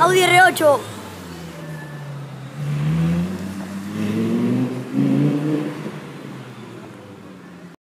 Audi R8